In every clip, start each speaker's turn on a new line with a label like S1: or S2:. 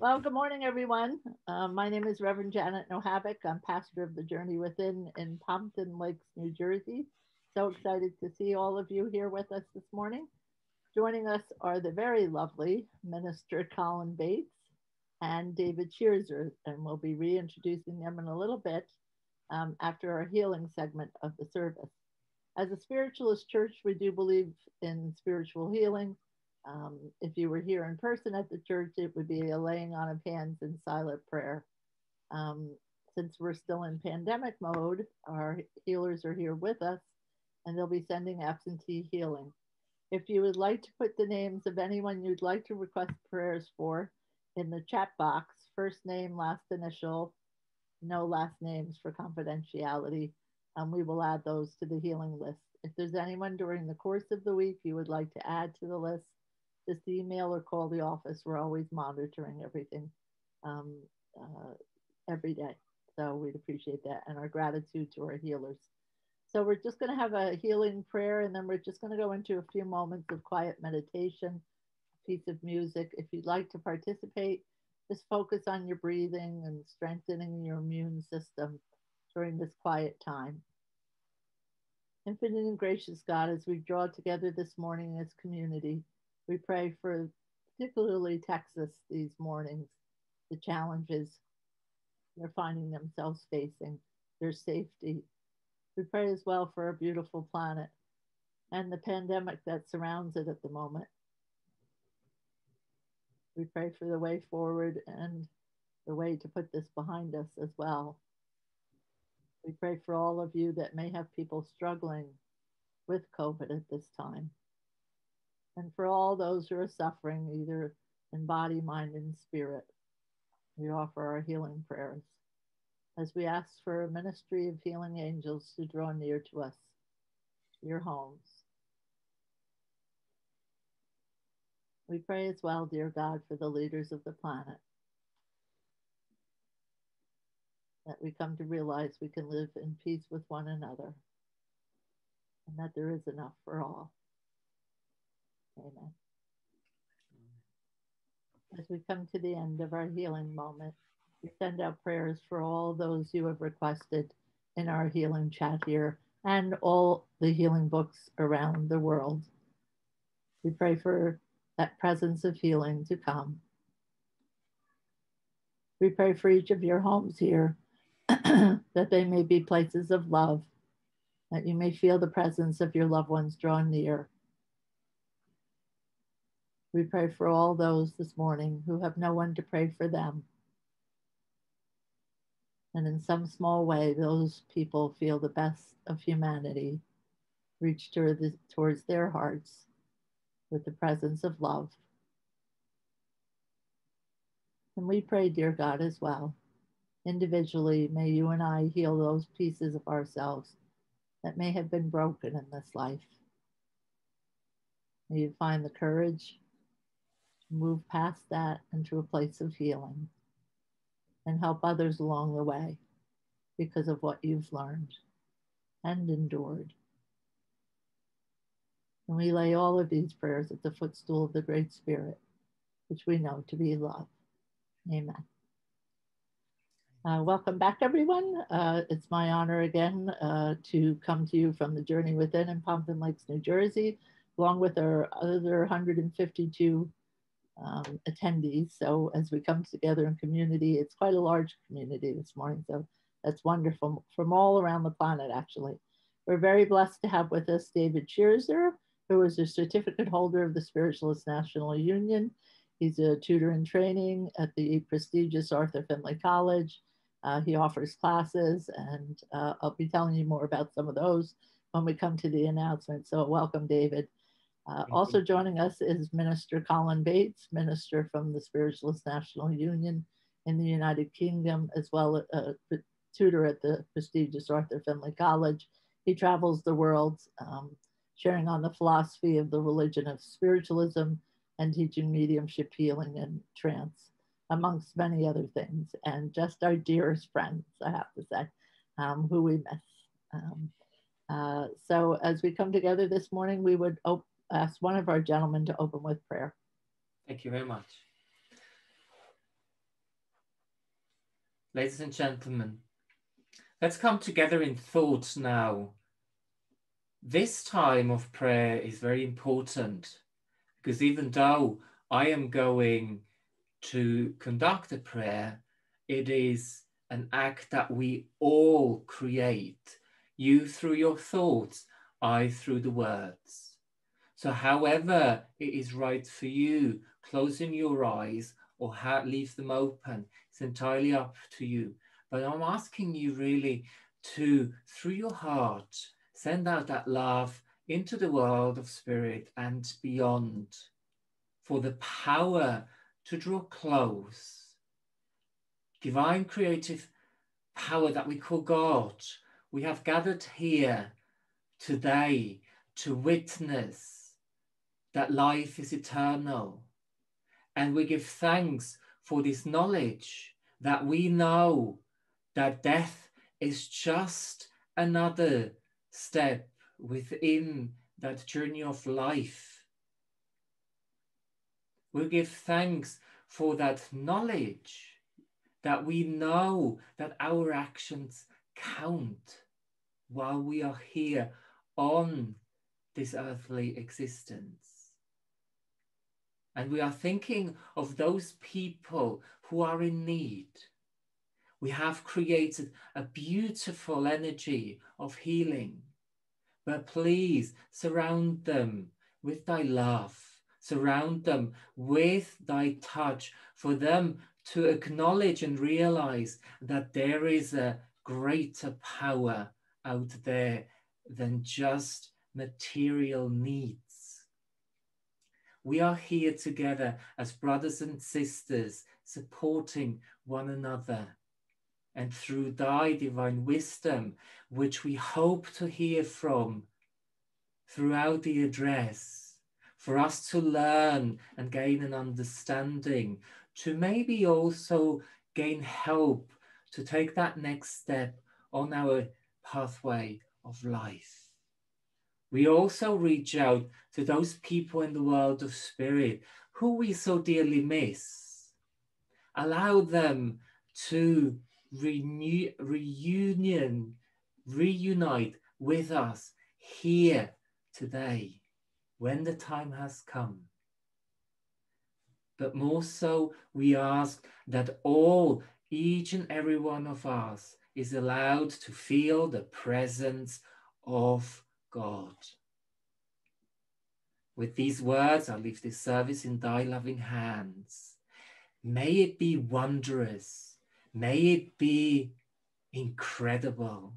S1: Well, good morning, everyone. Uh, my name is Reverend Janet Nohavec. I'm pastor of the Journey Within in Pompton Lakes, New Jersey. So excited to see all of you here with us this morning. Joining us are the very lovely Minister Colin Bates and David Schiesser, and we'll be reintroducing them in a little bit um, after our healing segment of the service. As a spiritualist church, we do believe in spiritual healing. Um, if you were here in person at the church, it would be a laying on of hands and silent prayer. Um, since we're still in pandemic mode, our healers are here with us and they'll be sending absentee healing. If you would like to put the names of anyone you'd like to request prayers for in the chat box, first name, last initial, no last names for confidentiality, and we will add those to the healing list. If there's anyone during the course of the week you would like to add to the list, just email or call the office. We're always monitoring everything um, uh, every day. So we'd appreciate that and our gratitude to our healers. So we're just going to have a healing prayer and then we're just going to go into a few moments of quiet meditation, piece of music. If you'd like to participate, just focus on your breathing and strengthening your immune system during this quiet time. Infinite and gracious God, as we draw together this morning as community, we pray for particularly Texas these mornings, the challenges they're finding themselves facing, their safety. We pray as well for our beautiful planet and the pandemic that surrounds it at the moment. We pray for the way forward and the way to put this behind us as well. We pray for all of you that may have people struggling with COVID at this time and for all those who are suffering, either in body, mind, and spirit. We offer our healing prayers as we ask for a ministry of healing angels to draw near to us, your homes. We pray as well, dear God, for the leaders of the planet, that we come to realize we can live in peace with one another and that there is enough for all. Amen. As we come to the end of our healing moment, we send out prayers for all those you have requested in our healing chat here and all the healing books around the world. We pray for that presence of healing to come. We pray for each of your homes here that they may be places of love, that you may feel the presence of your loved ones draw near we pray for all those this morning who have no one to pray for them. And in some small way, those people feel the best of humanity reach towards their hearts with the presence of love. And we pray, dear God, as well. Individually, may you and I heal those pieces of ourselves that may have been broken in this life. May you find the courage move past that into a place of healing and help others along the way because of what you've learned and endured. And we lay all of these prayers at the footstool of the Great Spirit, which we know to be love. Amen. Uh, welcome back, everyone. Uh, it's my honor again uh, to come to you from the Journey Within in Pompton Lakes, New Jersey, along with our other 152 um, attendees. So as we come together in community, it's quite a large community this morning. So that's wonderful from all around the planet, actually. We're very blessed to have with us David Schiesser, who is a certificate holder of the Spiritualist National Union. He's a tutor in training at the prestigious Arthur Findlay College. Uh, he offers classes, and uh, I'll be telling you more about some of those when we come to the announcement. So welcome, David. Uh, also joining us is Minister Colin Bates, minister from the Spiritualist National Union in the United Kingdom, as well as uh, a tutor at the prestigious Arthur Findlay College. He travels the world um, sharing on the philosophy of the religion of spiritualism and teaching mediumship healing and trance, amongst many other things, and just our dearest friends, I have to say, um, who we miss. Um, uh, so as we come together this morning, we would op- ask one of our gentlemen to open with prayer.
S2: Thank you very much. ladies and gentlemen, let's come together in thought now. This time of prayer is very important because even though I am going to conduct a prayer, it is an act that we all create. You through your thoughts, I through the words. So, however it is right for you, closing your eyes or leave them open, it's entirely up to you. But I'm asking you really to, through your heart, send out that love into the world of spirit and beyond for the power to draw close. Divine creative power that we call God. We have gathered here today to witness that life is eternal. And we give thanks for this knowledge that we know that death is just another step within that journey of life we give thanks for that knowledge that we know that our actions count while we are here on this earthly existence. And we are thinking of those people who are in need. We have created a beautiful energy of healing, but please surround them with thy love Surround them with thy touch for them to acknowledge and realize that there is a greater power out there than just material needs. We are here together as brothers and sisters, supporting one another. And through thy divine wisdom, which we hope to hear from throughout the address, for us to learn and gain an understanding, to maybe also gain help to take that next step on our pathway of life. We also reach out to those people in the world of spirit who we so dearly miss. Allow them to renew, reunion, reunite with us here today when the time has come. But more so, we ask that all, each and every one of us, is allowed to feel the presence of God. With these words, I leave this service in thy loving hands. May it be wondrous. May it be incredible.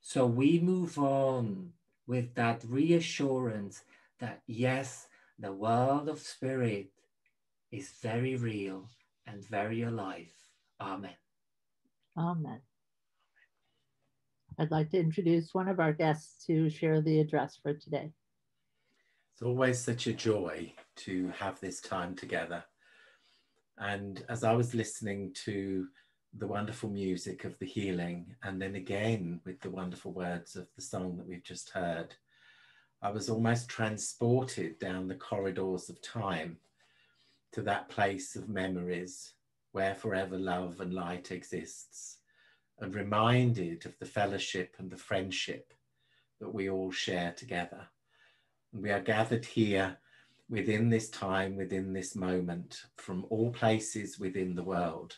S2: So we move on with that reassurance that yes, the world of spirit is very real and very alive. Amen.
S1: Amen. I'd like to introduce one of our guests to share the address for today.
S3: It's always such a joy to have this time together. And as I was listening to the wonderful music of the healing, and then again with the wonderful words of the song that we've just heard, I was almost transported down the corridors of time to that place of memories where forever love and light exists, and reminded of the fellowship and the friendship that we all share together. And we are gathered here within this time, within this moment, from all places within the world.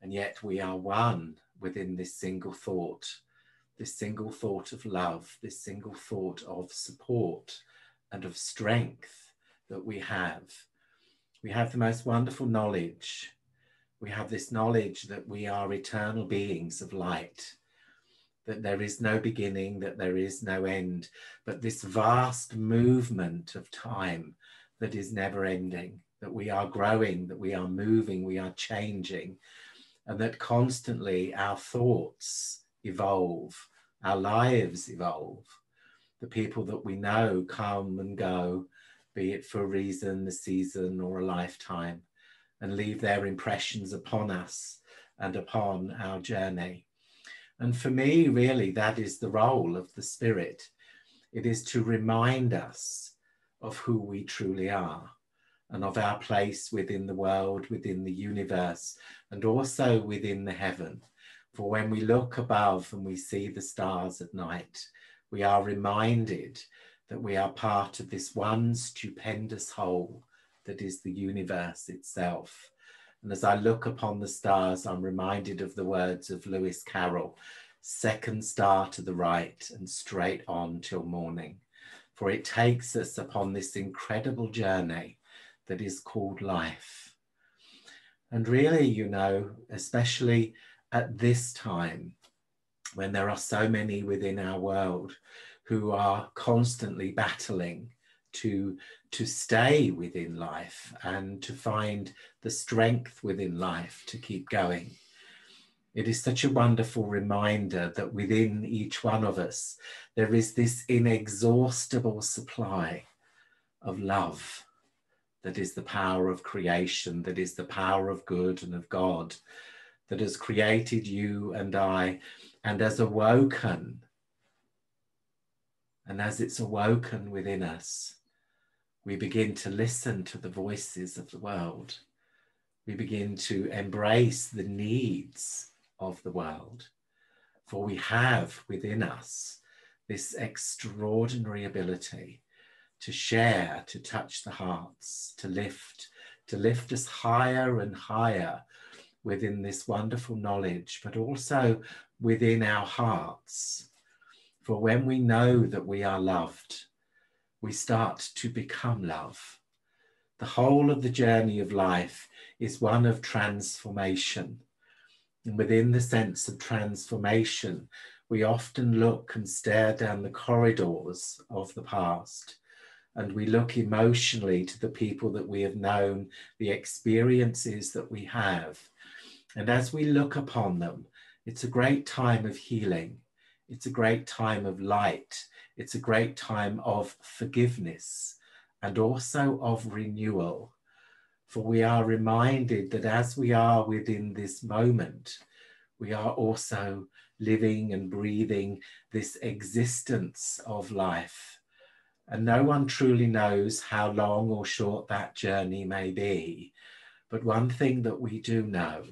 S3: And yet we are one within this single thought this single thought of love, this single thought of support and of strength that we have. We have the most wonderful knowledge. We have this knowledge that we are eternal beings of light, that there is no beginning, that there is no end, but this vast movement of time that is never ending, that we are growing, that we are moving, we are changing, and that constantly our thoughts evolve, our lives evolve. The people that we know come and go, be it for a reason, a season, or a lifetime, and leave their impressions upon us and upon our journey. And for me, really, that is the role of the Spirit. It is to remind us of who we truly are and of our place within the world, within the universe, and also within the heaven. For when we look above and we see the stars at night, we are reminded that we are part of this one stupendous whole that is the universe itself. And as I look upon the stars, I'm reminded of the words of Lewis Carroll second star to the right and straight on till morning. For it takes us upon this incredible journey that is called life. And really, you know, especially at this time when there are so many within our world who are constantly battling to to stay within life and to find the strength within life to keep going. It is such a wonderful reminder that within each one of us there is this inexhaustible supply of love that is the power of creation that is the power of good and of god that has created you and i and has awoken and as it's awoken within us, we begin to listen to the voices of the world. We begin to embrace the needs of the world. For we have within us this extraordinary ability to share, to touch the hearts, to lift, to lift us higher and higher within this wonderful knowledge, but also within our hearts for when we know that we are loved, we start to become love. The whole of the journey of life is one of transformation. And within the sense of transformation, we often look and stare down the corridors of the past and we look emotionally to the people that we have known, the experiences that we have. And as we look upon them, it's a great time of healing. It's a great time of light. It's a great time of forgiveness and also of renewal. For we are reminded that as we are within this moment, we are also living and breathing this existence of life. And no one truly knows how long or short that journey may be. But one thing that we do know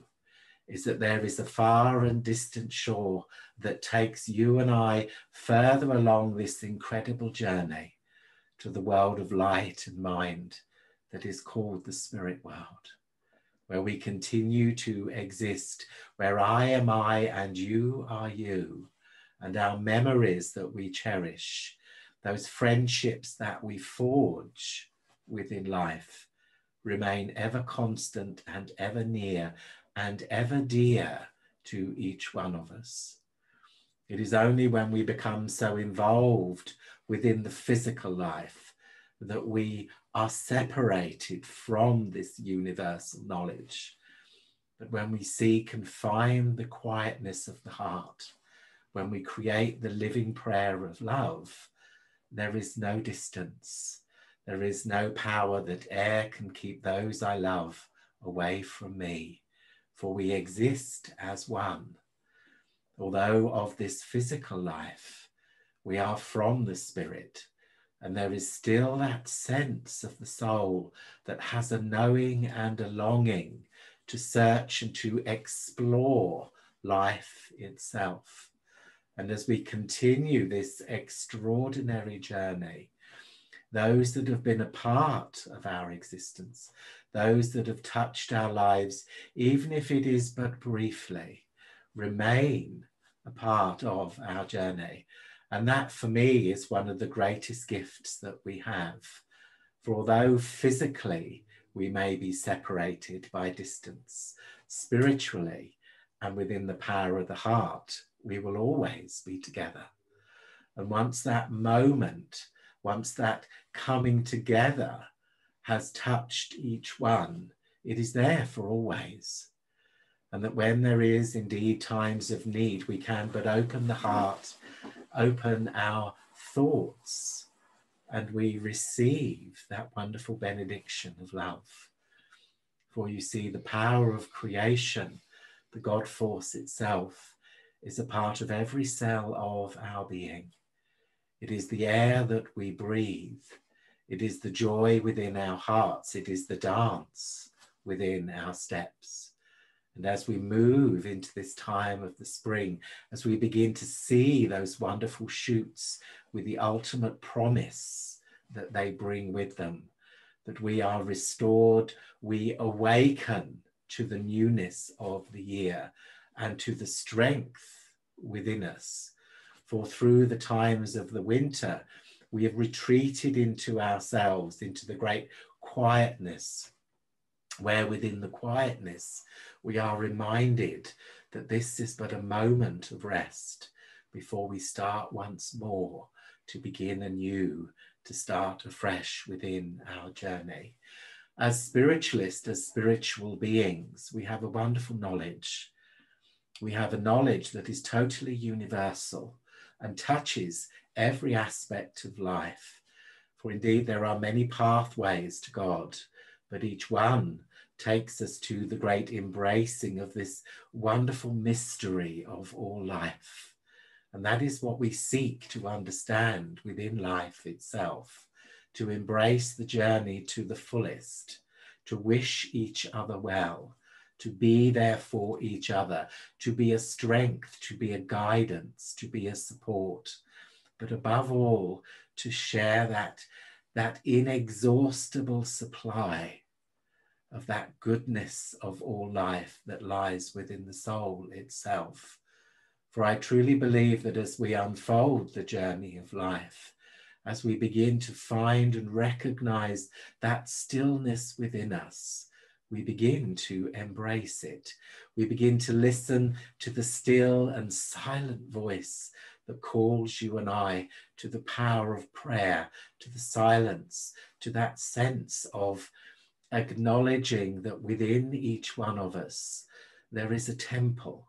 S3: is that there is a far and distant shore that takes you and I further along this incredible journey to the world of light and mind that is called the spirit world, where we continue to exist, where I am I and you are you, and our memories that we cherish, those friendships that we forge within life remain ever constant and ever near and ever dear to each one of us. It is only when we become so involved within the physical life that we are separated from this universal knowledge. But when we seek and find the quietness of the heart, when we create the living prayer of love, there is no distance. There is no power that e'er can keep those I love away from me for we exist as one. Although of this physical life, we are from the Spirit, and there is still that sense of the soul that has a knowing and a longing to search and to explore life itself. And as we continue this extraordinary journey, those that have been a part of our existence, those that have touched our lives, even if it is but briefly, remain a part of our journey. And that for me is one of the greatest gifts that we have. For although physically we may be separated by distance, spiritually and within the power of the heart, we will always be together. And once that moment, once that coming together has touched each one, it is there for always. And that when there is indeed times of need, we can but open the heart, open our thoughts, and we receive that wonderful benediction of love. For you see, the power of creation, the God force itself, is a part of every cell of our being. It is the air that we breathe. It is the joy within our hearts. It is the dance within our steps. And as we move into this time of the spring, as we begin to see those wonderful shoots with the ultimate promise that they bring with them, that we are restored, we awaken to the newness of the year and to the strength within us. For through the times of the winter, we have retreated into ourselves, into the great quietness, where within the quietness we are reminded that this is but a moment of rest before we start once more to begin anew, to start afresh within our journey. As spiritualists, as spiritual beings, we have a wonderful knowledge. We have a knowledge that is totally universal and touches every aspect of life. For indeed, there are many pathways to God, but each one takes us to the great embracing of this wonderful mystery of all life. And that is what we seek to understand within life itself, to embrace the journey to the fullest, to wish each other well, to be there for each other, to be a strength, to be a guidance, to be a support, but above all, to share that, that inexhaustible supply of that goodness of all life that lies within the soul itself. For I truly believe that as we unfold the journey of life, as we begin to find and recognize that stillness within us, we begin to embrace it. We begin to listen to the still and silent voice that calls you and I to the power of prayer, to the silence, to that sense of acknowledging that within each one of us there is a temple,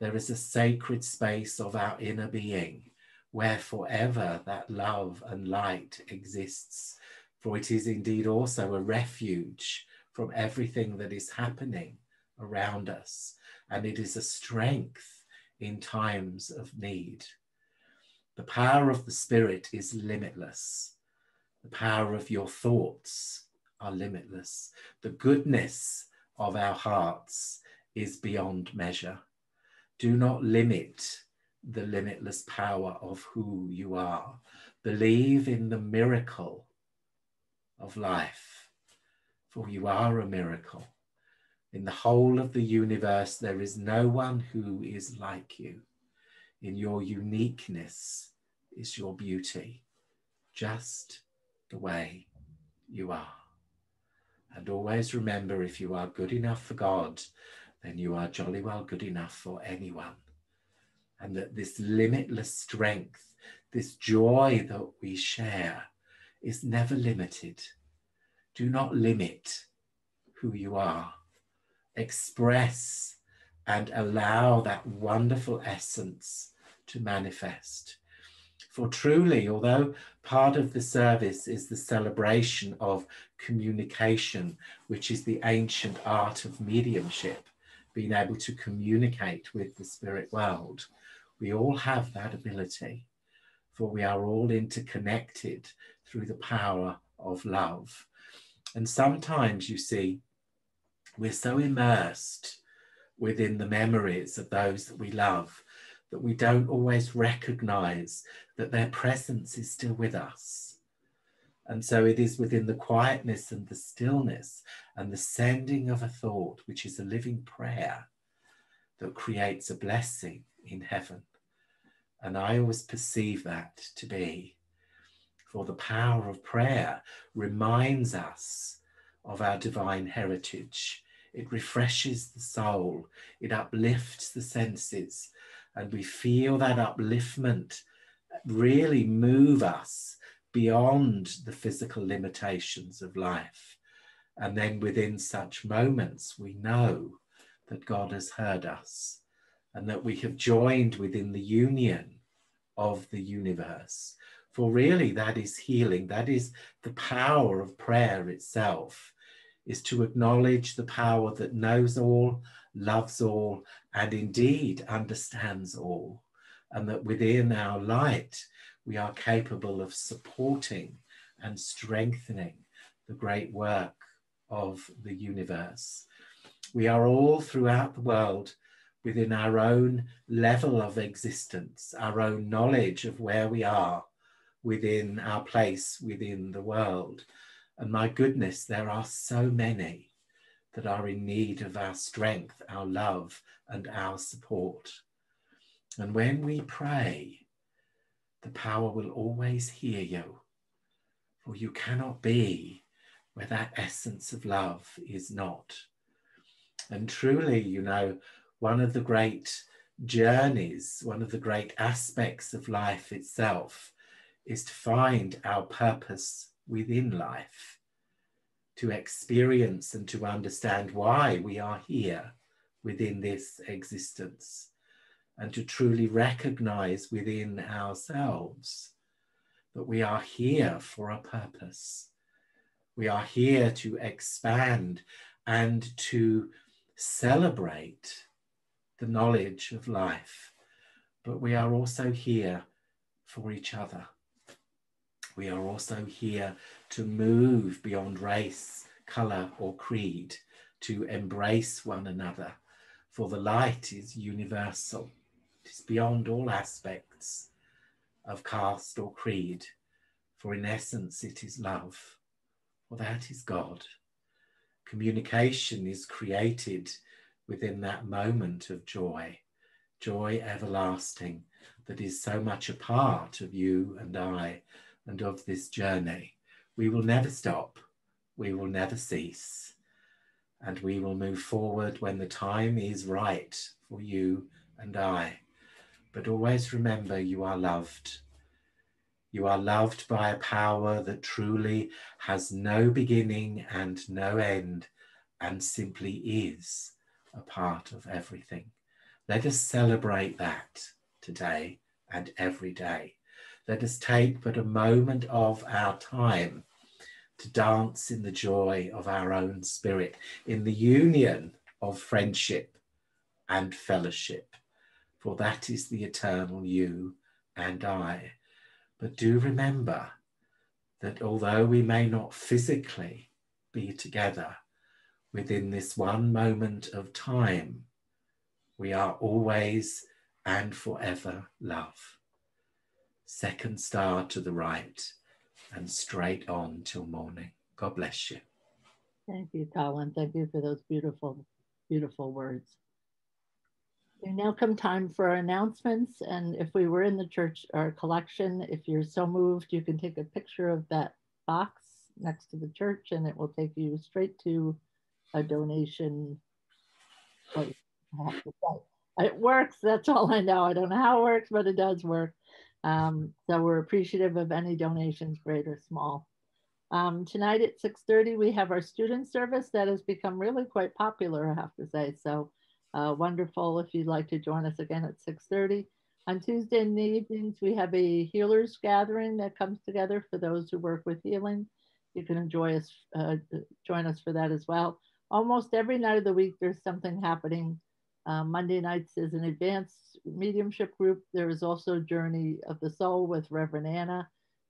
S3: there is a sacred space of our inner being where forever that love and light exists. For it is indeed also a refuge from everything that is happening around us, and it is a strength in times of need. The power of the Spirit is limitless. The power of your thoughts are limitless. The goodness of our hearts is beyond measure. Do not limit the limitless power of who you are. Believe in the miracle of life, for you are a miracle. In the whole of the universe, there is no one who is like you. In your uniqueness is your beauty, just the way you are. And always remember if you are good enough for God, then you are jolly well good enough for anyone. And that this limitless strength, this joy that we share, is never limited. Do not limit who you are. Express and allow that wonderful essence to manifest. For truly, although part of the service is the celebration of communication, which is the ancient art of mediumship, being able to communicate with the spirit world, we all have that ability, for we are all interconnected through the power of love. And sometimes you see, we're so immersed within the memories of those that we love that we don't always recognize that their presence is still with us. And so it is within the quietness and the stillness and the sending of a thought, which is a living prayer, that creates a blessing in heaven. And I always perceive that to be. For the power of prayer reminds us of our divine heritage. It refreshes the soul, it uplifts the senses, and we feel that upliftment really move us beyond the physical limitations of life. And then within such moments, we know that God has heard us and that we have joined within the union of the universe. For really, that is healing. That is the power of prayer itself, is to acknowledge the power that knows all, loves all, and indeed understands all, and that within our light we are capable of supporting and strengthening the great work of the universe. We are all throughout the world within our own level of existence, our own knowledge of where we are within our place within the world. And my goodness, there are so many that are in need of our strength, our love, and our support. And when we pray, the power will always hear you, for you cannot be where that essence of love is not. And truly, you know, one of the great journeys, one of the great aspects of life itself is to find our purpose within life, to experience and to understand why we are here within this existence, and to truly recognize within ourselves that we are here for a purpose. We are here to expand and to celebrate the knowledge of life, but we are also here for each other. We are also here to move beyond race, colour, or creed, to embrace one another, for the light is universal. It is beyond all aspects of caste or creed, for in essence it is love, for that is God. Communication is created within that moment of joy, joy everlasting that is so much a part of you and I and of this journey. We will never stop, we will never cease, and we will move forward when the time is right for you and I. But always remember you are loved. You are loved by a power that truly has no beginning and no end and simply is a part of everything. Let us celebrate that today and every day. Let us take but a moment of our time to dance in the joy of our own spirit, in the union of friendship and fellowship, for that is the eternal you and I. But do remember that although we may not physically be together, within this one moment of time, we are always and forever love. Second star to the right and straight on till morning. God bless you.
S1: Thank you, Colin. Thank you for those beautiful, beautiful words. We now come time for announcements. And if we were in the church or collection, if you're so moved, you can take a picture of that box next to the church and it will take you straight to a donation. It works. That's all I know. I don't know how it works, but it does work. Um, so we're appreciative of any donations, great or small. Um, tonight at 6.30, we have our student service that has become really quite popular, I have to say. So uh, wonderful if you'd like to join us again at 6.30. On Tuesday in the evenings, we have a healers gathering that comes together for those who work with healing. You can enjoy us, uh, join us for that as well almost every night of the week, there's something happening. Uh, Monday nights is an advanced mediumship group. There is also Journey of the Soul with Reverend Anna.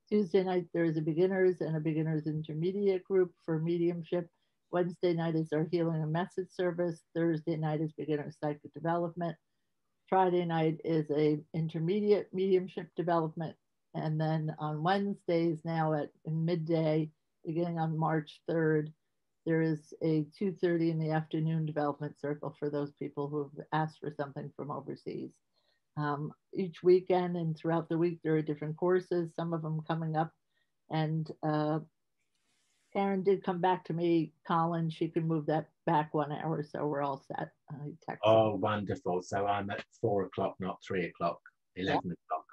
S1: Tuesday night, there is a beginners and a beginners intermediate group for mediumship. Wednesday night is our healing and message service. Thursday night is beginner psychic development. Friday night is a intermediate mediumship development. And then on Wednesdays now at midday, beginning on March 3rd, there is a 2.30 in the afternoon development circle for those people who have asked for something from overseas. Um, each weekend and throughout the week, there are different courses, some of them coming up. And uh, Karen did come back to me, Colin, she can move that back one hour, so we're all set.
S3: Uh, oh, wonderful. So I'm at four o'clock, not three o'clock, 11 yeah. o'clock.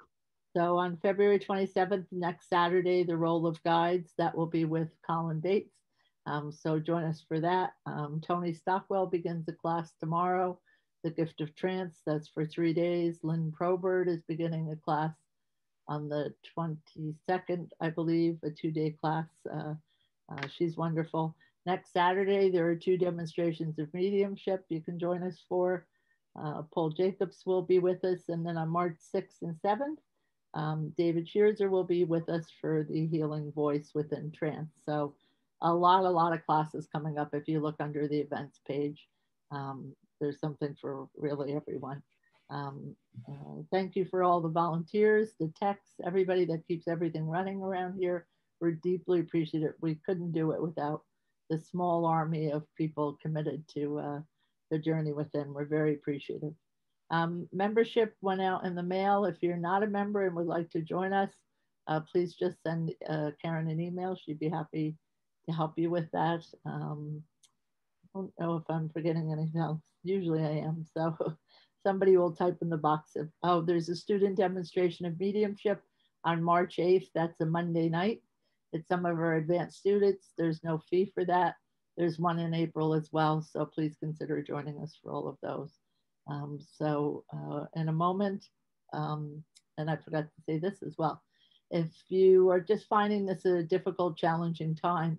S1: So on February 27th, next Saturday, the role of guides, that will be with Colin Bates. Um, so join us for that. Um, Tony Stockwell begins a class tomorrow. The Gift of Trance, that's for three days. Lynn Probert is beginning a class on the 22nd, I believe, a two day class. Uh, uh, she's wonderful. Next Saturday, there are two demonstrations of mediumship you can join us for. Uh, Paul Jacobs will be with us. And then on March 6th and 7th, Um, David Schiesser will be with us for the Healing Voice within Trance. So a lot, a lot of classes coming up. If you look under the events page, um, there's something for really everyone. Um, uh, thank you for all the volunteers, the techs, everybody that keeps everything running around here. We're deeply appreciative. We couldn't do it without the small army of people committed to uh, the journey within. We're very appreciative. Um, membership went out in the mail. If you're not a member and would like to join us, uh, please just send uh, Karen an email. She'd be happy to help you with that. Um, I don't know if I'm forgetting anything else. Usually I am. So somebody will type in the box of, oh, there's a student demonstration of mediumship on March 8th. That's a Monday night. It's some of our advanced students. There's no fee for that. There's one in April as well. So please consider joining us for all of those. Um, so uh, in a moment, um, and I forgot to say this as well, if you are just finding this a difficult, challenging time,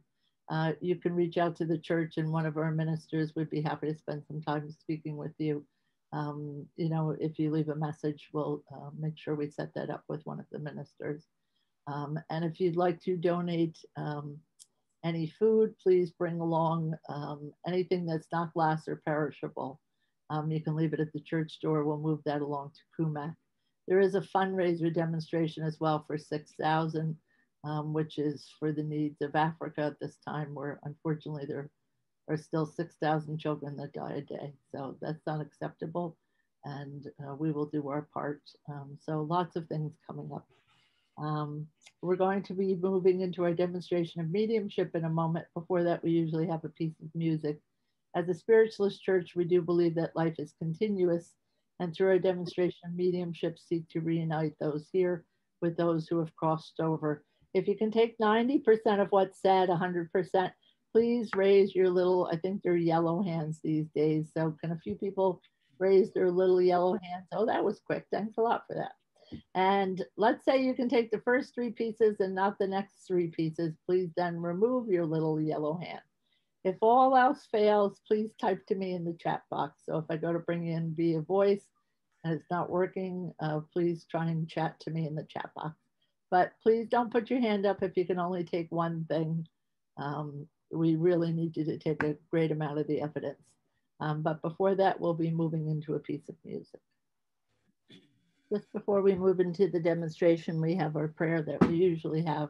S1: uh, you can reach out to the church and one of our ministers would be happy to spend some time speaking with you. Um, you know, if you leave a message, we'll uh, make sure we set that up with one of the ministers. Um, and if you'd like to donate um, any food, please bring along um, anything that's not glass or perishable. Um, you can leave it at the church door. We'll move that along to Kumak. There is a fundraiser demonstration as well for 6,000, um, which is for the needs of Africa at this time where unfortunately there are still 6,000 children that die a day. So that's unacceptable and uh, we will do our part. Um, so lots of things coming up. Um, we're going to be moving into our demonstration of mediumship in a moment. Before that, we usually have a piece of music as a spiritualist church, we do believe that life is continuous, and through our demonstration of mediumship, seek to reunite those here with those who have crossed over. If you can take 90% of what's said, 100%, please raise your little, I think they're yellow hands these days. So, can a few people raise their little yellow hands? Oh, that was quick. Thanks a lot for that. And let's say you can take the first three pieces and not the next three pieces. Please then remove your little yellow hand. If all else fails, please type to me in the chat box. So if I go to bring in via voice and it's not working, uh, please try and chat to me in the chat box. But please don't put your hand up if you can only take one thing. Um, we really need you to take a great amount of the evidence. Um, but before that, we'll be moving into a piece of music. Just before we move into the demonstration, we have our prayer that we usually have.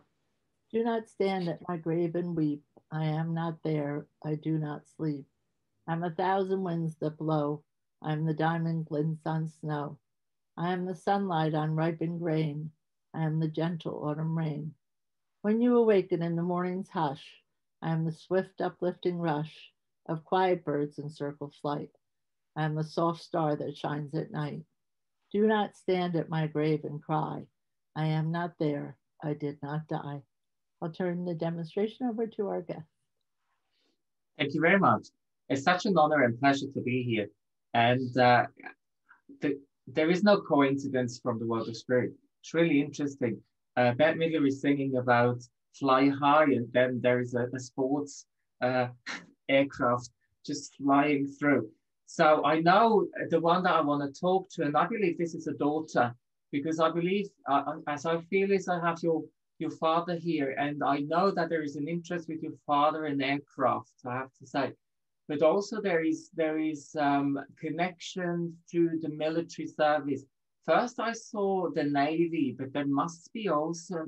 S1: Do not stand at my grave and weep. I am not there. I do not sleep. I'm a thousand winds that blow. I'm the diamond glints on snow. I am the sunlight on ripened grain. I am the gentle autumn rain. When you awaken in the morning's hush, I am the swift uplifting rush of quiet birds in circle flight. I am the soft star that shines at night. Do not stand at my grave and cry. I am not there. I did not die. I'll turn the demonstration over to our guest.
S2: Thank you very much. It's such an honor and pleasure to be here. And uh, the, there is no coincidence from the world of spirit. It's really interesting. Uh, Bette Midler is singing about fly high, and then there is a, a sports uh, aircraft just flying through. So I know the one that I want to talk to, and I believe this is a daughter, because I believe, uh, as I feel is I have your your father here, and I know that there is an interest with your father in aircraft. I have to say, but also there is there is um, connection to the military service. First, I saw the navy, but there must be also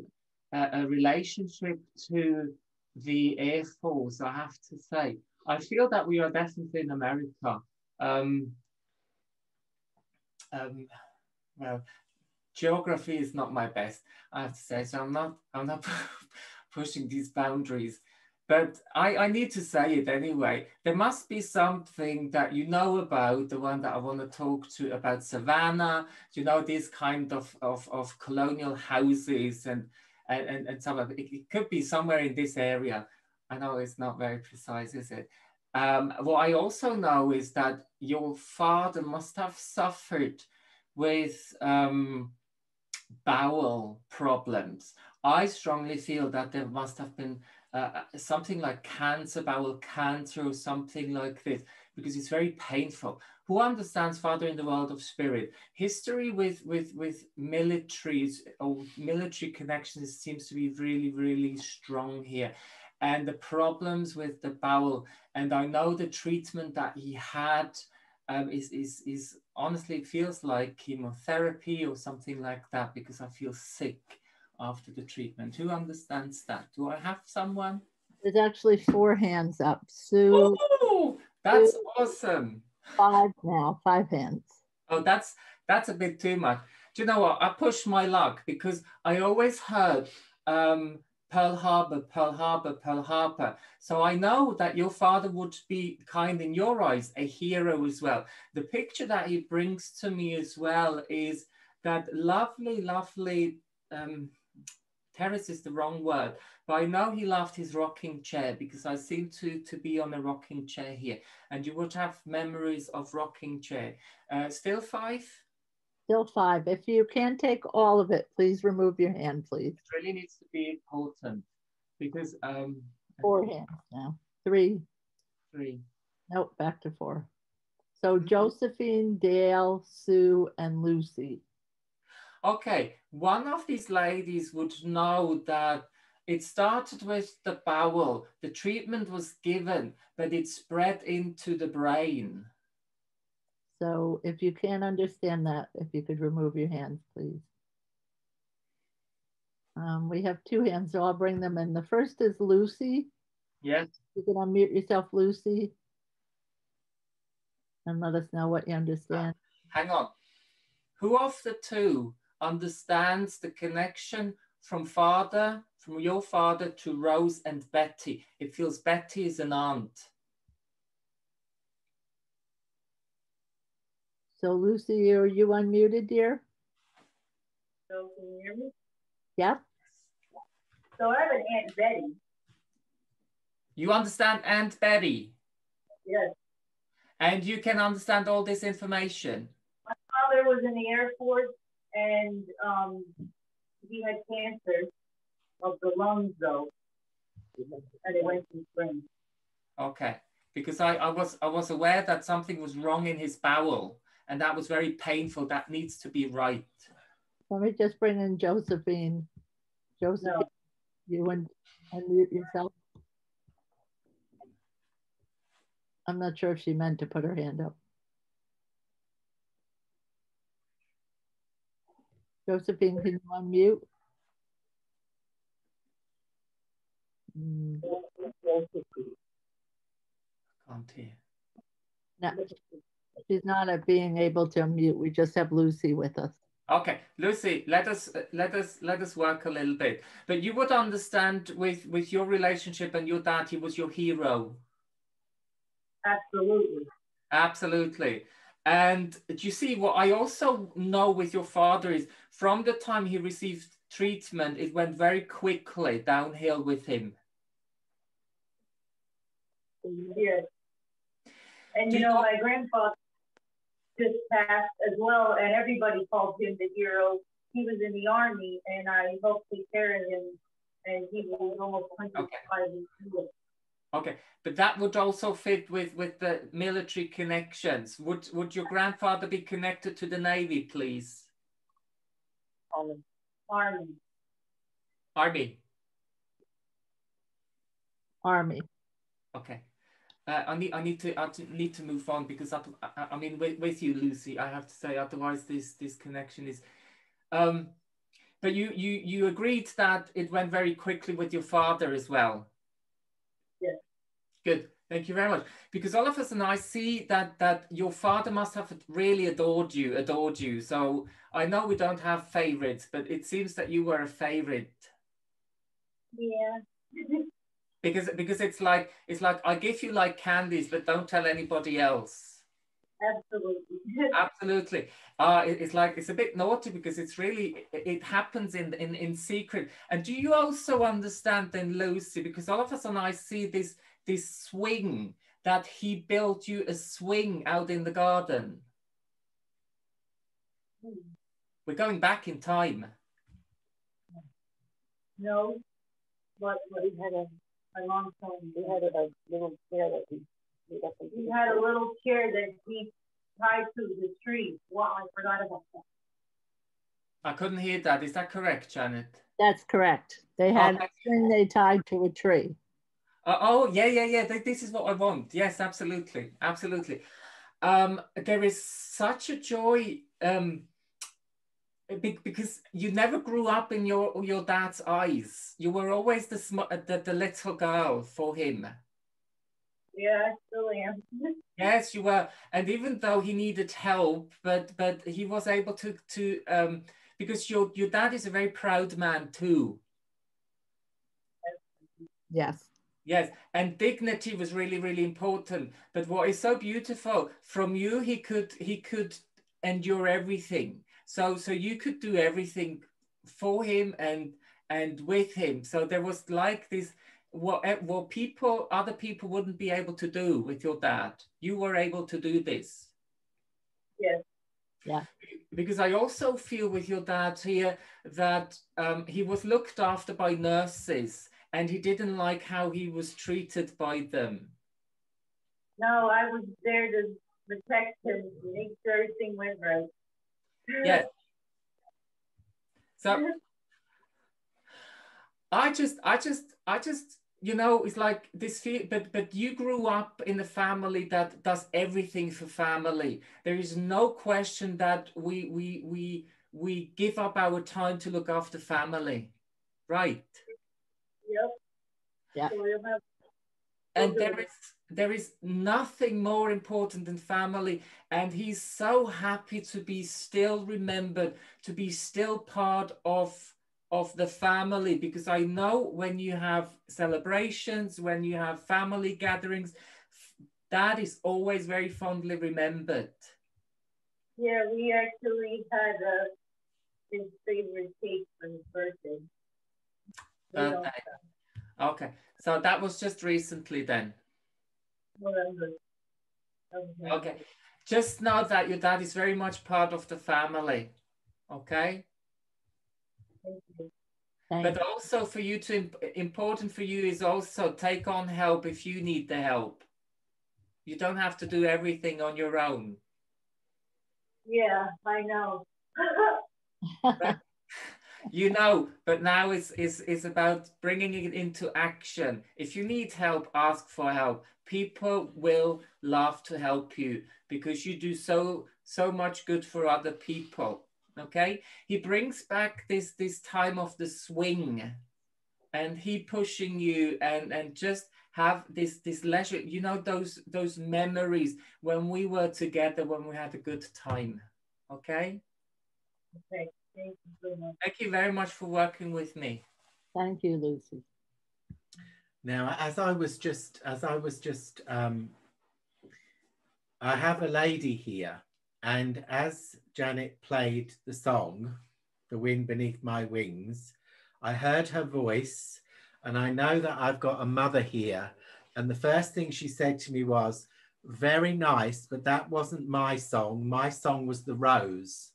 S2: a, a relationship to the air force. I have to say, I feel that we are definitely in America. Um, um, well, geography is not my best, I have to say. So I'm not I'm not pushing these boundaries. But I, I need to say it anyway. There must be something that you know about the one that I want to talk to about Savannah. You know, this kind of, of, of colonial houses and and, and, and some of it. it could be somewhere in this area. I know it's not very precise, is it? Um, what I also know is that your father must have suffered with um, bowel problems. I strongly feel that there must have been uh, uh, something like cancer, bowel cancer, or something like this, because it's very painful. Who understands Father in the world of spirit? History with with with militaries or military connections seems to be really really strong here, and the problems with the bowel. And I know the treatment that he had um, is is is honestly it feels like chemotherapy or something like that because I feel sick after the treatment. Who understands that? Do I have someone?
S1: There's actually four hands up. Sue.
S2: Oh, that's Sue. awesome.
S1: Five now, five hands.
S2: Oh, that's that's a bit too much. Do you know what? I push my luck because I always heard um, Pearl Harbor, Pearl Harbor, Pearl Harbor. So I know that your father would be kind in your eyes, a hero as well. The picture that he brings to me as well is that lovely, lovely um, terrace is the wrong word, but I know he loved his rocking chair because I seem to, to be on a rocking chair here. And you would have memories of rocking chair. Uh, still five?
S1: Still five. If you can take all of it, please remove your hand, please.
S2: It really needs to be important because... Um,
S1: four hands now. Three.
S2: Three.
S1: Nope, back to four. So Josephine, Dale, Sue, and Lucy
S2: okay, one of these ladies would know that it started with the bowel, the treatment was given, but it spread into the brain.
S1: So if you can't understand that, if you could remove your hands, please. Um, we have two hands, so I'll bring them in. The first is Lucy.
S2: Yes.
S1: You can unmute yourself, Lucy, and let us know what you understand.
S2: Hang on. Who of the two understands the connection from father, from your father to Rose and Betty. It feels Betty is an aunt.
S1: So Lucy, are you unmuted, dear?
S4: So can you hear me?
S1: Yeah.
S4: So I have an Aunt Betty.
S2: You understand Aunt Betty?
S4: Yes.
S2: And you can understand all this information?
S4: My father was in the Air Force and um, he had cancer of the lungs, though, and it went to spring.
S2: Okay, because I, I was I was aware that something was wrong in his bowel, and that was very painful. That needs to be right.
S1: Let me just bring in Josephine. Josephine, no. you and unmute yourself. I'm not sure if she meant to put her hand up. Josephine, can you unmute?
S2: Mm. Can't hear.
S1: No, she's not at being able to unmute. We just have Lucy with us.
S2: Okay, Lucy, let us let us let us work a little bit. But you would understand with with your relationship and your dad, he was your hero.
S4: Absolutely.
S2: Absolutely. And do you see, what I also know with your father is from the time he received treatment, it went very quickly downhill with him.
S4: Yes. And you know, my grandfather just passed as well, and everybody called him the hero. He was in the army, and I helped take care of him, and he was almost 105 okay.
S2: Okay, but that would also fit with with the military connections. Would would your grandfather be connected to the navy, please?
S4: Um, army.
S2: Army.
S1: Army.
S2: Okay. Uh, I need I need to I need to move on because I, I, I mean with, with you Lucy I have to say otherwise this this connection is um but you you you agreed that it went very quickly with your father as well
S4: Yes.
S2: Good. Thank you very much. Because all of us and I see that that your father must have really adored you, adored you. So I know we don't have favorites, but it seems that you were a favorite.
S4: Yeah.
S2: because because it's like it's like I give you like candies, but don't tell anybody else.
S4: Absolutely.
S2: Absolutely. Uh, it, it's like it's a bit naughty because it's really it, it happens in, in in secret. And do you also understand then, Lucy? Because all of a sudden I see this this swing that he built you a swing out in the garden. We're going back in time.
S4: No, but, but we had a, a long time. We had a, a little chair that we He had a little chair that he tied to the tree. Wow, I forgot about that.
S2: I couldn't hear that. Is that correct, Janet?
S1: That's correct. They had
S2: Okay.
S1: a string they tied to a tree.
S2: Uh, oh, yeah, yeah, yeah. th- This is what I want. Yes, absolutely. Absolutely. Um, there is such a joy um, be- because you never grew up in your your dad's eyes. You were always the, sm- uh, the, the little girl for him.
S4: Yeah, I still am.
S2: Yes, you were. And even though he needed help, but but he was able to to um, because your your dad is a very proud man too.
S1: Yes.
S2: Yes, and dignity was really, really important. But what is so beautiful from you, he could he could endure everything. So so you could do everything for him and and with him. So there was like this what what people other people wouldn't be able to do with your dad. You were able to do this.
S4: Yes. Yeah.
S2: Because I also feel with your dad here that um, he was looked after by nurses and he didn't like how he was treated by them.
S4: No, I was there to protect him, make sure everything went right.
S2: Yes. So I just, I just, I just, you know, it's like this feel, but but you grew up in a family that does everything for family. There is no question that we we we we give up our time to look after family, right?
S4: Yep.
S1: Yeah.
S4: So we'll have
S2: and there is there is nothing more important than family and he's so happy to be still remembered to be still part of of the family because i know when you have celebrations when you have family gatherings that is always very fondly remembered
S4: Yeah, we actually had uh, his favorite cake for his birthday. We don't
S2: okay okay so that was just recently then.
S4: Okay.
S2: okay just know that your dad is very much part of the family okay
S4: Thank you.
S1: Thank
S2: But also for you to important for you is also take on help if you need the help. You don't have to do everything on your own.
S4: Yeah, I know.
S2: You know, but now it's, it's, it's about bringing it into action. If you need help, ask for help. People will love to help you because you do so so much good for other people. Okay, he brings back this this time of the swing, and he pushing you and and just have this this leisure. You know those those memories when we were together when we had a good time. Okay,
S4: okay, thank you so much.
S2: thank you very much for working with me.
S1: Thank you, Lucy.
S3: Now, as I was just, as I was just, um, I have a lady here, and as Janet played the song, "The Wind Beneath My Wings," I heard her voice, and I know that I've got a mother here. And the first thing she said to me was, "Very nice, but that wasn't my song. My song was the Rose."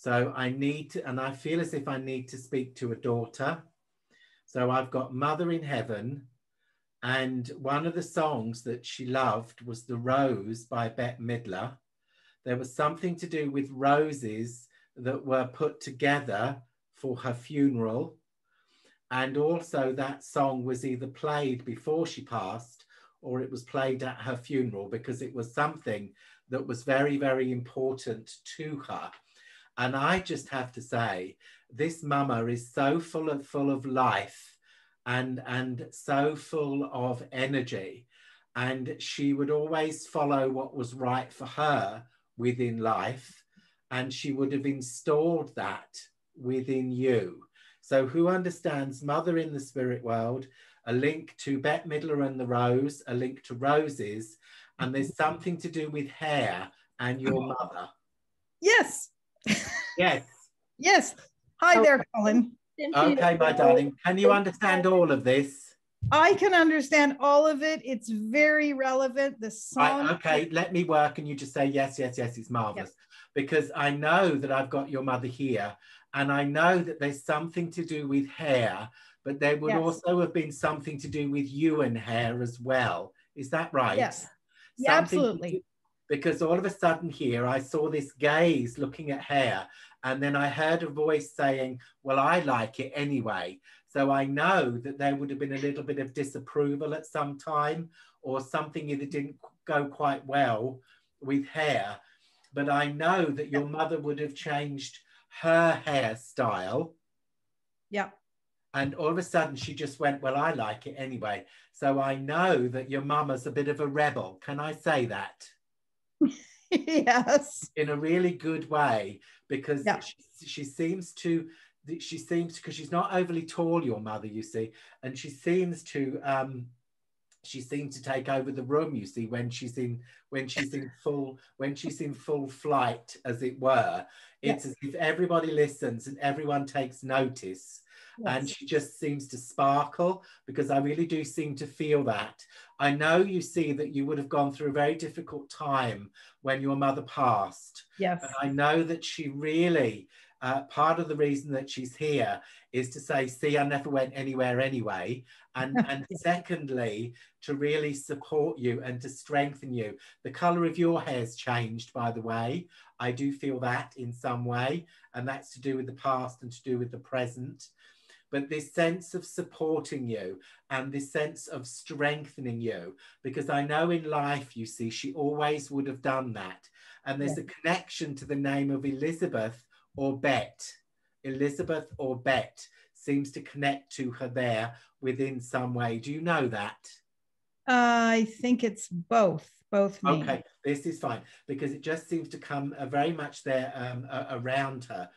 S3: So I need to, and I feel as if I need to speak to a daughter. So I've got Mother in Heaven, and one of the songs that she loved was The Rose by Bette Midler. There was something to do with roses that were put together for her funeral. And also, that song was either played before she passed or it was played at her funeral because it was something that was very, very important to her. And I just have to say, this mama is so full of full of life and and so full of energy and she would always follow what was right for her within life and she would have installed that within you so who understands mother in the spirit world a link to Bette Midler and the Rose, a link to roses, and there's something to do with hair and your mother.
S5: Yes.
S3: Yes.
S5: Yes. Hi
S1: Oh.
S5: there, Colin.
S3: Okay, my darling. Can you understand all of this?
S5: I can understand all of it. It's very relevant. The song.
S3: Right, okay, let me work and you just say yes, yes, yes, it's marvelous. Because I know that I've got your mother here and I know that there's something to do with hair, but there would
S5: Yes.
S3: also have been something to do with you and hair as well. Is that right?
S5: Yes. Yeah, absolutely.
S3: Because all of a sudden here, I saw this gaze looking at hair, and then I heard a voice saying, Well, I like it anyway. So I know that there would have been a little bit of disapproval at some time, or something either didn't go quite well with hair. But I know that your mother would have changed her hairstyle.
S5: Yeah.
S3: And all of a sudden, she just went, Well, I like it anyway. So I know that your mama's a bit of a rebel. Can I say that?
S5: yes.
S3: In a really good way, because
S5: Yeah.
S3: she, she seems to, she seems because she's not overly tall, your mother, you see, and she seems to, um, she seems to take over the room, you see, when she's in, when she's in full, when she's in full flight, as it were. It's as if everybody listens and everyone takes notice and she just seems to sparkle because I really do seem to feel that. I know you see that you would have gone through a very difficult time when your mother passed.
S5: Yes.
S3: And I know that she really, uh, part of the reason that she's here is to say, see, I never went anywhere anyway. And, and secondly, to really support you and to strengthen you. The color of your hair's changed, by the way. I do feel that in some way. And that's to do with the past and to do with the present but this sense of supporting you and this sense of strengthening you because i know in life you see she always would have done that and there's a connection to the name of elizabeth or bet elizabeth or bet seems to connect to her there within some way do you know that
S5: I think it's both. Both.
S3: Okay, this is fine because it just seems to come uh, very much there um, uh, around her.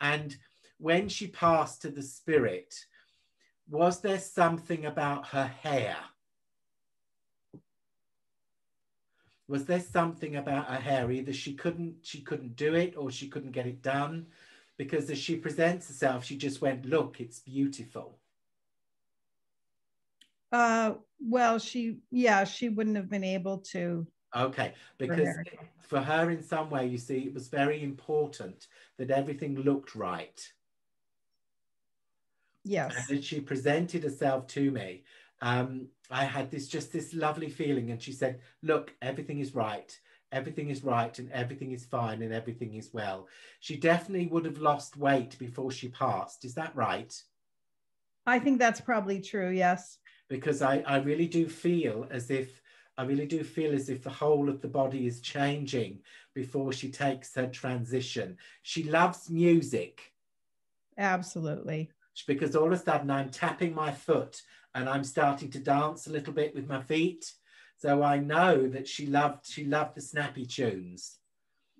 S3: And when she passed to the spirit, was there something about her hair? Was there something about her hair? Either she couldn't she couldn't do it or she couldn't get it done, because as she presents herself, she just went, "Look, it's beautiful."
S5: Uh, well, she, yeah, she wouldn't have been able to.
S3: Okay, because
S5: her.
S3: for her, in some way, you see, it was very important that everything looked right.
S5: Yes.
S3: And she presented herself to me, um, I had this just this lovely feeling, and she said, "Look, everything is right. Everything is right, and everything is fine, and everything is well." She definitely would have lost weight before she passed. Is that right?
S5: I think that's probably true. Yes.
S3: because I, I really do feel as if I really do feel as if the whole of the body is changing before she takes her transition. She loves music
S5: Absolutely.
S3: Because all of a sudden I'm tapping my foot and I'm starting to dance a little bit with my feet. So I know that she loved she loved the snappy tunes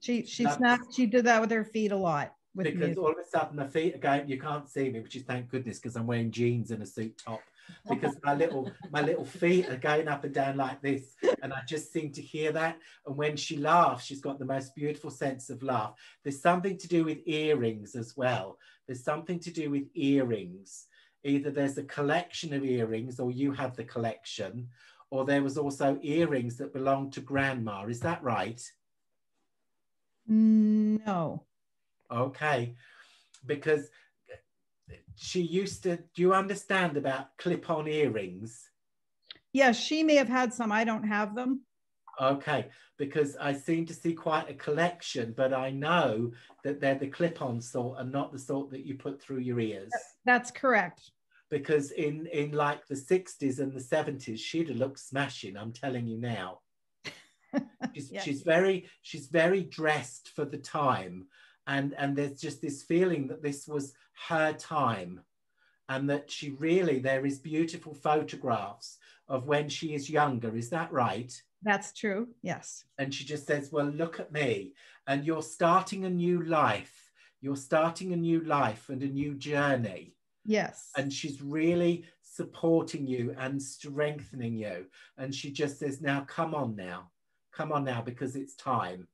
S5: She she snapped. She did that with her feet a lot.
S3: Because
S5: music.
S3: all of a sudden my feet are going. You can't see me, which is thank goodness because I'm wearing jeans and a suit top. Because my little my little feet are going up and down like this, and I just seem to hear that. And when she laughs, she's got the most beautiful sense of laugh. There's something to do with earrings as well. There's something to do with earrings. Either there's a collection of earrings, or you have the collection, or there was also earrings that belonged to grandma. Is that right?
S5: no.
S3: Okay, because she used to. Do you understand about clip-on earrings?
S5: Yeah, she may have had some. I don't have them.
S3: Okay, because I seem to see quite a collection, but I know that they're the clip-on sort and not the sort that you put through your ears.
S5: That's correct.
S3: Because in in like the 60s and the 70s, she'd have looked smashing. I'm telling you now. She's,
S5: Yeah.
S3: she's very she's very dressed for the time, and and there's just this feeling that this was her time, and that she really there is beautiful photographs of when she is younger. Is that right?
S5: That's true. Yes.
S3: and she just says, Well, look at me, and you're starting a new life. You're starting a new life and a new journey.
S5: Yes.
S3: And she's really supporting you and strengthening you. And she just says, Now, come on now. Come on now, because it's time.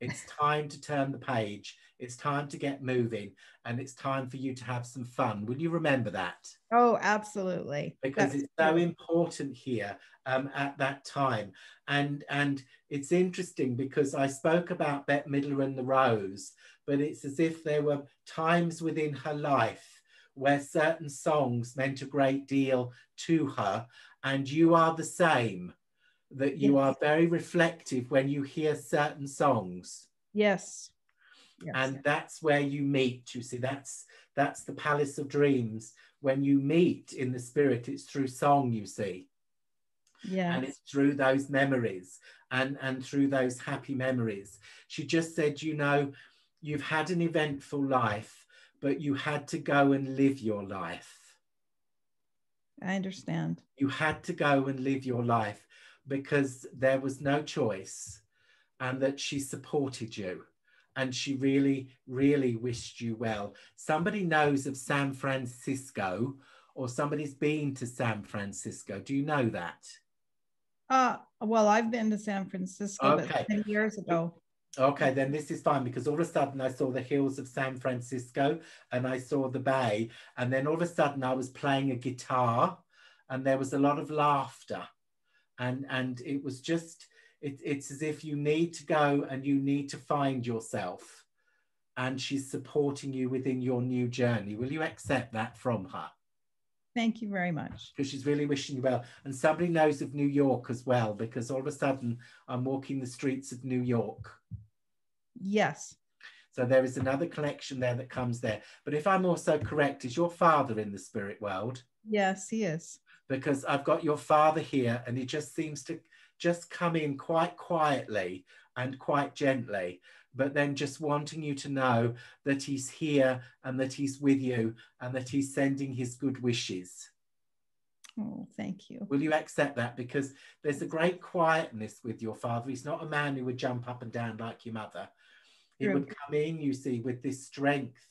S3: It's time to turn the page. It's time to get moving. And it's time for you to have some fun. Will you remember that?
S5: oh, absolutely.
S3: because
S5: That's
S3: it's so important here um, at that time. And and it's interesting because I spoke about Bette Midler and the Rose, but it's as if there were times within her life where certain songs meant a great deal to her, and you are the same. that you
S5: Yes.
S3: are very reflective when you hear certain songs.
S5: Yes. Yes.
S3: and that's where you meet you see that's that's the palace of dreams. When you meet in the spirit it's through song you see.
S5: Yeah
S3: and it's through those memories and and through those happy memories. She just said you know you've had an eventful life but you had to go and live your life.
S5: I understand.
S3: you had to go and live your life because there was no choice and that she supported you and she really really wished you well somebody knows of san francisco or somebody's been to san francisco do you know that
S5: Uh, well, I've been to San Francisco but
S3: Okay.
S5: 10 years ago.
S3: okay then this is fine because all of a sudden i saw the hills of san francisco and i saw the bay and then all of a sudden i was playing a guitar and there was a lot of laughter and and it was just it, it's as if you need to go and you need to find yourself. And she's supporting you within your new journey. Will you accept that from her?
S5: Thank you very much.
S3: because she's really wishing you well. And somebody knows of new york as well because all of a sudden i'm walking the streets of new york.
S5: Yes.
S3: so there is another connection there that comes there. But if i'm also correct is your father in the spirit world?
S5: Yes, he is.
S3: because I've got your father here and he just seems to just come in quite quietly and quite gently, but then just wanting you to know that he's here and that he's with you and that he's sending his good wishes.
S5: Oh, thank you.
S3: Will you accept that? Because there's a great quietness with your father. He's not a man who would jump up and down like your mother. He
S5: True.
S3: would come in, you see, with this strength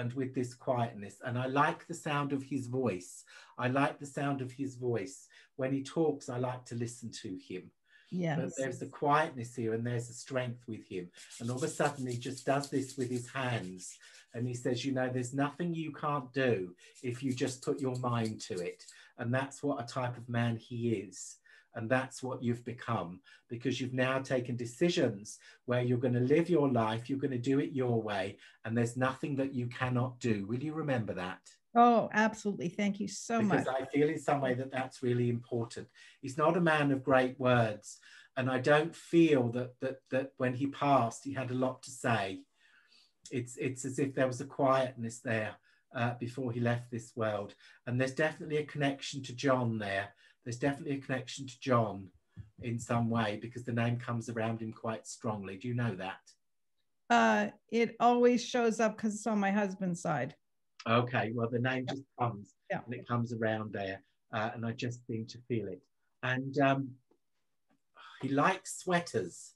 S3: and with this quietness. And I like the sound of his voice. I like the sound of his voice. When he talks, I like to listen to him. But
S5: Yes.
S3: there's a quietness here and there's a strength with him. And all of a sudden, he just does this with his hands. And he says, You know, there's nothing you can't do if you just put your mind to it. And that's what a type of man he is. And that's what you've become because you've now taken decisions where you're going to live your life, you're going to do it your way, and there's nothing that you cannot do. Will you remember that?
S5: Oh, absolutely. Thank you so
S3: because
S5: much.
S3: Because I feel in some way that that's really important. He's not a man of great words, and I don't feel that that that when he passed, he had a lot to say. It's it's as if there was a quietness there uh, before he left this world, and there's definitely a connection to John there. There's definitely a connection to John in some way because the name comes around him quite strongly. Do you know that?
S5: Uh, it always shows up because it's on my husband's side.
S3: Okay, well, the name just comes
S5: Yeah.
S3: and it comes around there, uh, and I just seem to feel it. And um, he likes sweaters.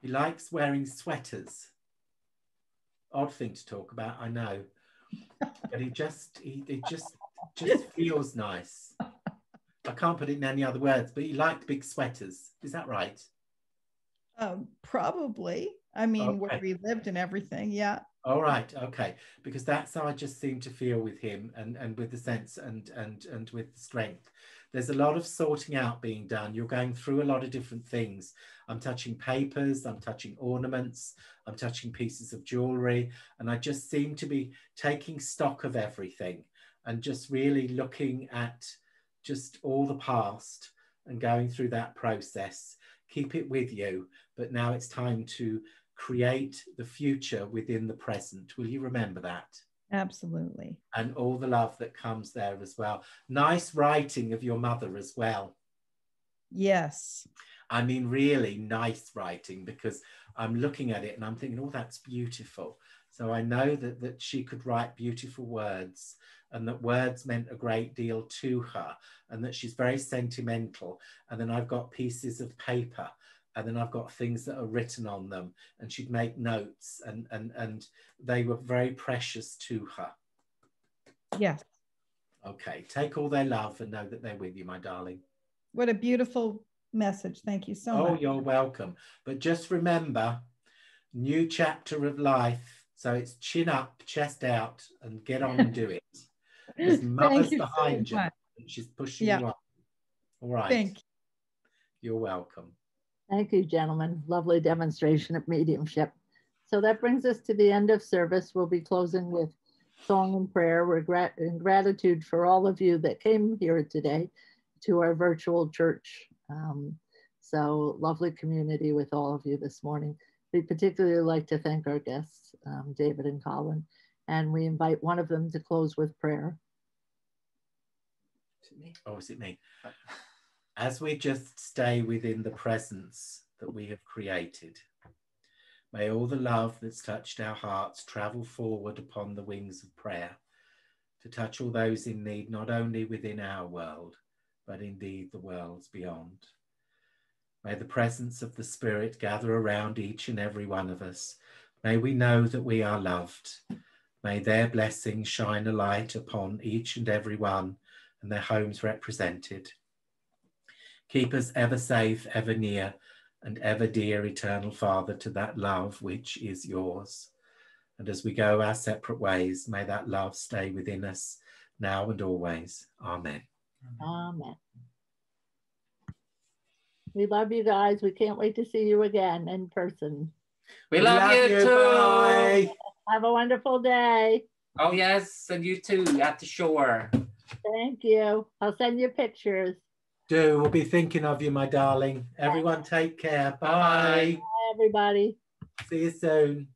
S3: He likes wearing sweaters. Odd thing to talk about, I know, but he just he it just just feels nice. I can't put it in any other words, but he liked big sweaters. Is that right?
S5: Um, probably. I mean, where
S3: Okay.
S5: we lived and everything. Yeah.
S3: All right, okay, because that's how I just seem to feel with him, and and with the sense and and and with the strength. There's a lot of sorting out being done. You're going through a lot of different things. I'm touching papers, I'm touching ornaments, I'm touching pieces of jewelry, and I just seem to be taking stock of everything and just really looking at just all the past and going through that process. Keep it with you, but now it's time to create the future within the present. Will you remember that?
S5: Absolutely.
S3: And all the love that comes there as well. Nice writing of your mother as well.
S5: Yes.
S3: I mean, really nice writing because I'm looking at it and I'm thinking, oh, that's beautiful. So I know that, that she could write beautiful words and that words meant a great deal to her and that she's very sentimental. And then I've got pieces of paper and then I've got things that are written on them and she'd make notes and, and, and they were very precious to her.
S5: Yes.
S3: Okay, take all their love and know that they're with you, my darling.
S5: What a beautiful message. Thank you so
S3: oh,
S5: much.
S3: Oh, you're welcome. But just remember, new chapter of life. So it's chin up, chest out, and get on and do it. There's
S5: Thank
S3: mother's
S5: you so
S3: behind you,
S5: much.
S3: and she's pushing
S5: Yeah.
S3: you up. All right.
S5: Thank you.
S3: You're welcome.
S1: Thank you, gentlemen. Lovely demonstration of mediumship. So that brings us to the end of service. We'll be closing with song and prayer. We're in gratitude for all of you that came here today to our virtual church. Um, so lovely community with all of you this morning. We particularly like to thank our guests, um, David and Colin, and we invite one of them to close with prayer.
S3: Oh, is it me? As we just stay within the presence that we have created, may all the love that's touched our hearts travel forward upon the wings of prayer to touch all those in need, not only within our world, but indeed the worlds beyond. May the presence of the Spirit gather around each and every one of us. May we know that we are loved. May their blessings shine a light upon each and every one and their homes represented. Keep us ever safe, ever near, and ever dear, eternal Father, to that love which is yours. And as we go our separate ways, may that love stay within us now and always. Amen.
S1: Amen. We love you guys. We can't wait to see you again in person.
S2: We, we love, love, you, you too. Bye.
S1: Have a wonderful day.
S2: Oh, yes. And you too at the shore.
S1: Thank you. I'll send you pictures.
S3: Do. We'll be thinking of you, my darling. Everyone, take care. Bye.
S1: Bye, everybody.
S3: See you soon.